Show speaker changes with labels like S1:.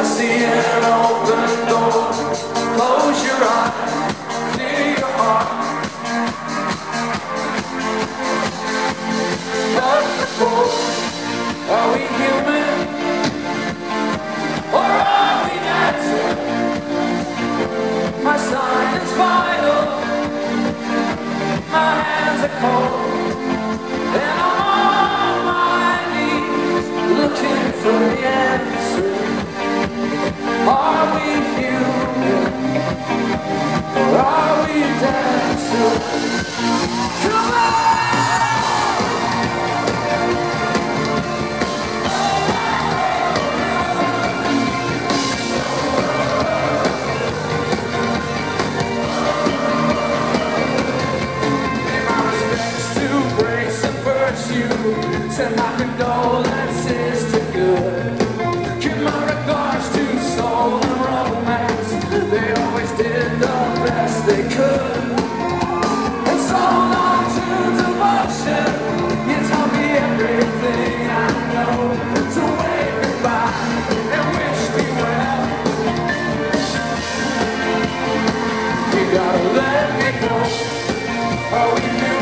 S1: I see an open door. Send my condolences to Good. Give my regards to Soul and Romance. They always did the best they could. And so on to devotion. You taught me everything I know. So wave goodbye and wish me well. You gotta let me go. Are we human?